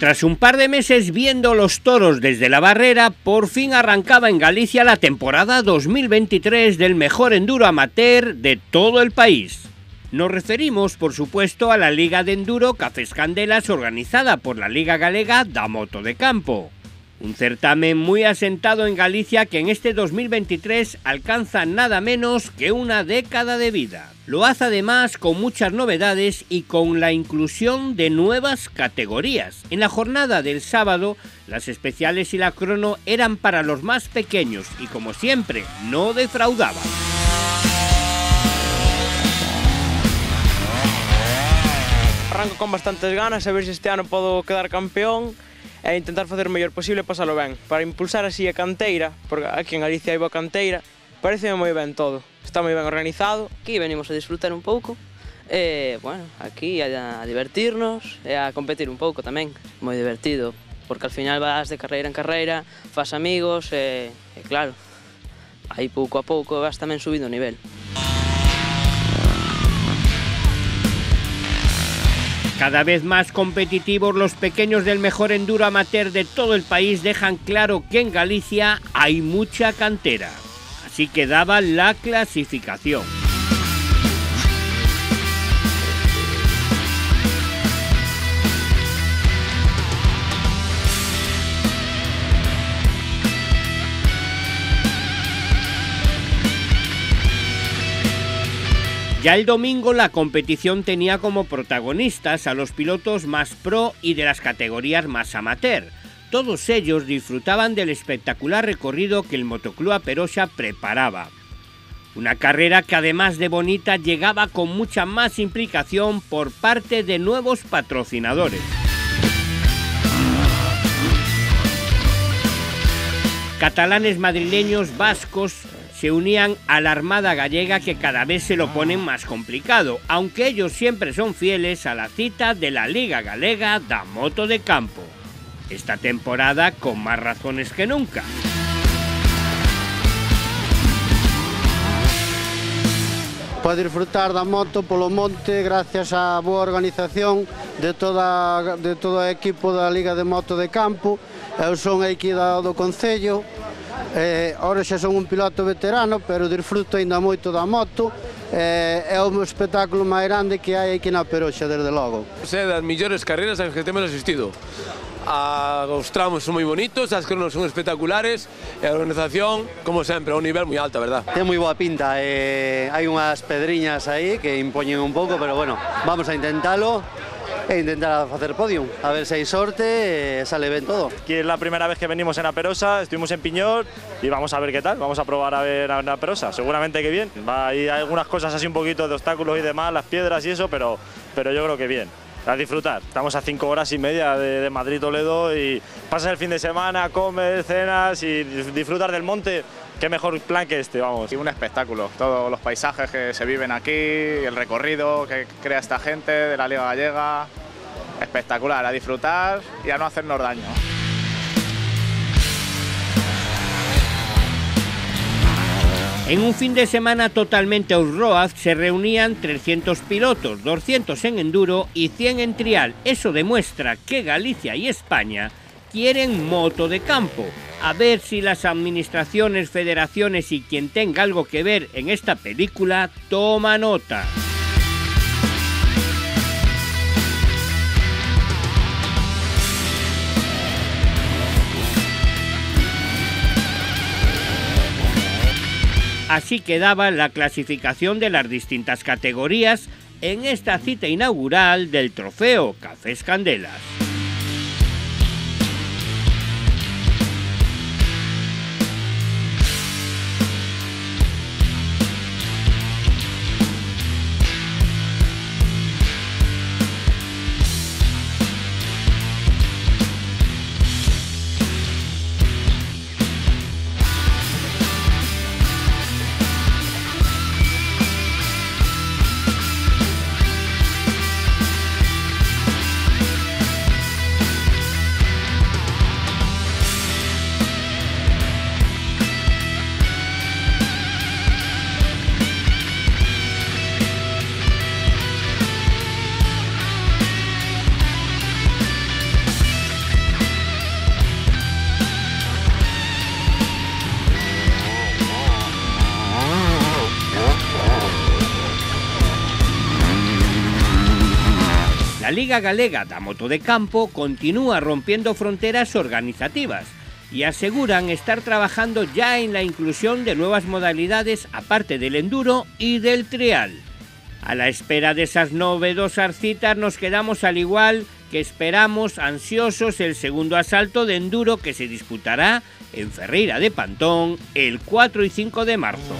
Tras un par de meses viendo los toros desde la barrera, por fin arrancaba en Galicia la temporada 2023 del mejor enduro amateur de todo el país. Nos referimos, por supuesto, a la Liga de Enduro Cafés Candelas organizada por la Liga Galega da Moto de Campo. Un certamen muy asentado en Galicia que en este 2023 alcanza nada menos que una década de vida. Lo hace además con muchas novedades y con la inclusión de nuevas categorías. En la jornada del sábado, las especiales y la crono eran para los más pequeños y como siempre, no defraudaban. Arranco con bastantes ganas a ver si este ano podo quedar campeón e intentar facer o mellor posible pasalo ben, para impulsar así a canteira, porque aquí en Galicia hai boa canteira, parece moi ben todo, está moi ben organizado. Aquí venimos a disfrutar un pouco, e, bueno, aquí a, a divertirnos e a competir un pouco tamén, moi divertido, porque al final vas de carreira en carreira, fas amigos e, e claro, aí pouco a pouco vas tamén subindo o nivel. Cada vez más competitivos, los pequeños del mejor enduro amateur de todo el país dejan claro que en Galicia hay mucha cantera. Así que daba la clasificación. Ya el domingo la competición tenía como protagonistas a los pilotos más pro y de las categorías más amateur. Todos ellos disfrutaban del espectacular recorrido que el Motoclub Aperosa preparaba. Una carrera que además de bonita llegaba con mucha más implicación por parte de nuevos patrocinadores. Catalanes madrileños, vascos, se unían a la Armada Gallega que cada vez se lo ponen más complicado, aunque ellos siempre son fieles a la cita de la Liga Galega da Moto de Campo. Esta temporada con más razones que nunca. Pode disfrutar da moto polo monte gracias á boa organización de, toda, de todo o equipo da Liga de Moto de Campo. Eu son aquí do Concello, Eh, ora xa son un piloto veterano, pero disfruto aínda moito da moto, eh, é o meu espectáculo máis grande que hai aquí na Peroxa, desde logo. É das millores carreras ás que temos asistido. A, os tramos son moi bonitos, as cronos son espectaculares e a organización, como sempre, a un nivel moi alto, verdad? Ten moi boa pinta, eh, hai unhas pedriñas aí que impoñen un pouco, pero bueno, vamos a intentalo. E intentar hacer podium, a ver si hay sorte, sale bien todo. Aquí es la primera vez que venimos en Aperosa, estuvimos en Piñor y vamos a ver qué tal, vamos a probar a ver a Aperosa, seguramente que bien, Va, hay algunas cosas así un poquito de obstáculos y demás, las piedras y eso, pero, pero yo creo que bien a disfrutar. Estamos a cinco horas y media de, de Madrid-Toledo y pasas el fin de semana, comes, cenas y disfrutar del monte. Qué mejor plan que este, vamos. Y un espectáculo, todos los paisajes que se viven aquí, el recorrido que crea esta gente de la Liga Gallega, espectacular, a disfrutar y a no hacernos daño. En un fin de semana totalmente road se reunían 300 pilotos, 200 en enduro y 100 en trial. Eso demuestra que Galicia y España quieren moto de campo. A ver si las administraciones, federaciones y quien tenga algo que ver en esta película toma nota. Así quedaba la clasificación de las distintas categorías en esta cita inaugural del trofeo Cafés Candelas. La Liga Galega da Moto de Campo continúa rompiendo fronteras organizativas y aseguran estar trabajando ya en la inclusión de nuevas modalidades aparte del enduro y del trial. A la espera de esas novedosas citas nos quedamos al igual que esperamos ansiosos el segundo asalto de enduro que se disputará en Ferreira de Pantón el 4 y 5 de marzo.